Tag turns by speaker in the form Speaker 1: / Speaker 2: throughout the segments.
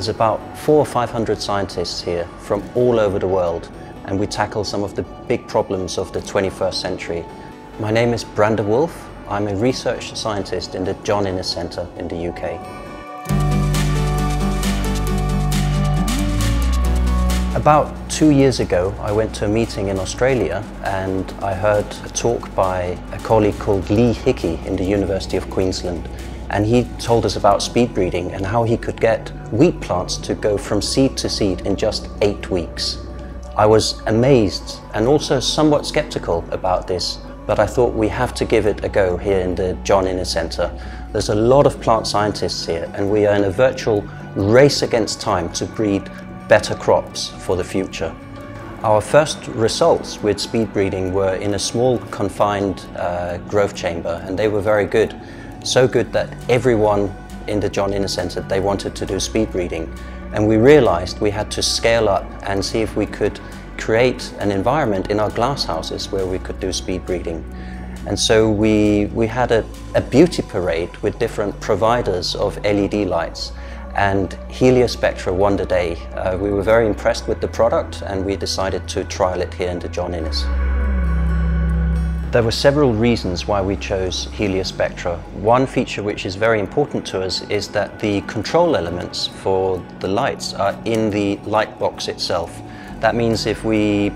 Speaker 1: There's about four or 500 scientists here from all over the world and we tackle some of the big problems of the 21st century. My name is Brande Wulff. I'm a research scientist in the John Innes Centre in the UK. About two years ago, I went to a meeting in Australia and I heard a talk by a colleague called Lee Hickey in the University of Queensland. And he told us about speed breeding and how he could get wheat plants to go from seed to seed in just eight weeks. I was amazed and also somewhat skeptical about this, but I thought we have to give it a go here in the John Innes Centre. There's a lot of plant scientists here and we are in a virtual race against time to breed better crops for the future. Our first results with speed breeding were in a small confined uh, growth chamber and they were very good. So good that everyone in the John Innes Centre, they wanted to do speed breeding. And we realized we had to scale up and see if we could create an environment in our glass houses where we could do speed breeding. And so we, we had a, a beauty parade with different providers of LED lights and Heliospectra won the day. Uh, we were very impressed with the product and we decided to trial it here in the John Innes. There were several reasons why we chose Heliospectra. One feature which is very important to us is that the control elements for the lights are in the light box itself. That means if we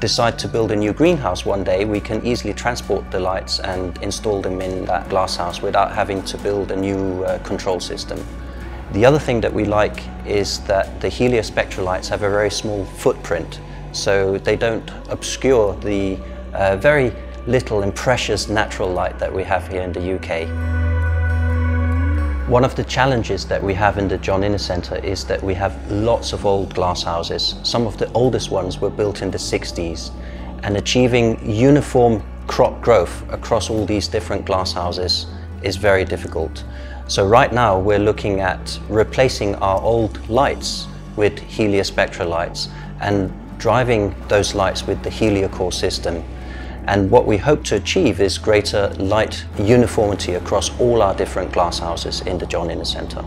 Speaker 1: decide to build a new greenhouse one day, we can easily transport the lights and install them in that glasshouse without having to build a new uh, control system. The other thing that we like is that the heliospectra lights have a very small footprint, so they don't obscure the uh, very little and precious natural light that we have here in the UK. One of the challenges that we have in the John Innes Centre is that we have lots of old glass houses. Some of the oldest ones were built in the 60s and achieving uniform crop growth across all these different glass houses is very difficult. So right now we're looking at replacing our old lights with heliospectra lights and driving those lights with the helioCORE system. And what we hope to achieve is greater light uniformity across all our different glasshouses in the John Innes Centre.